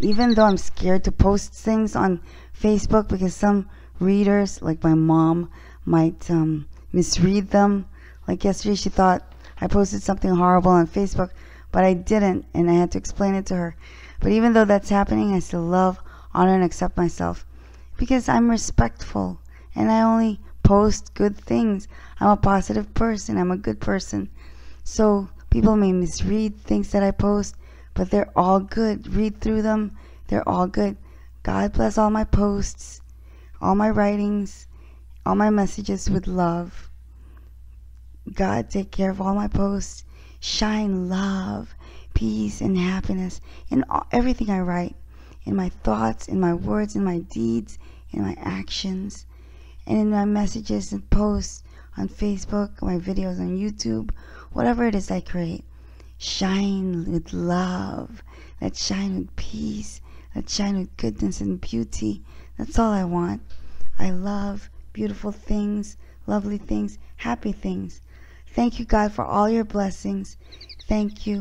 even though I'm scared to post things on Facebook because some readers, like my mom, might um, misread them. Like yesterday, she thought I posted something horrible on Facebook, but I didn't, and I had to explain it to her. But even though that's happening, I still love, honor, and accept myself because I'm respectful and I only post good things. I'm a positive person, I'm a good person. So people may misread things that I post, but they're all good. Read through them, they're all good. God bless all my posts, all my writings, all my messages with love. God take care of all my posts. Shine love, peace, and happiness in all, everything I write, in my thoughts, in my words, in my deeds, in my actions, and in my messages and posts on Facebook, my videos on YouTube, whatever it is I create. Shine with love. Let's shine with peace. Let's shine with goodness and beauty. That's all I want. I love beautiful things, lovely things, happy things. Thank you, God, for all your blessings. Thank you.